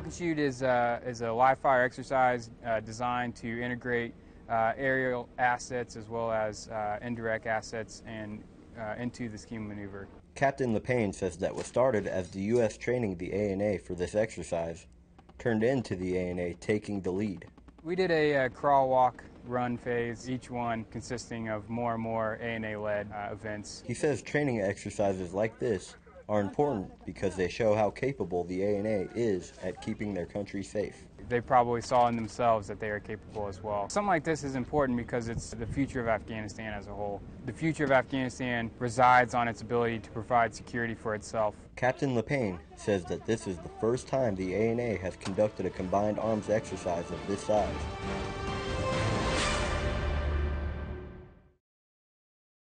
Walk and shoot is, uh, is a live fire exercise uh, designed to integrate uh, aerial assets as well as uh, indirect assets and uh, into the scheme maneuver. Captain LePayne says that what started as the U.S. training the ANA for this exercise turned into the ANA taking the lead. We did a, uh, crawl, walk, run phase, each one consisting of more and more ANA-led uh, events. He says training exercises like this are important because they show how capable the ANA is at keeping their country safe. They probably saw in themselves that they are capable as well. Something like this is important because it's the future of Afghanistan as a whole. The future of Afghanistan resides on its ability to provide security for itself. Captain LePayne says that this is the first time the ANA has conducted a combined arms exercise of this size.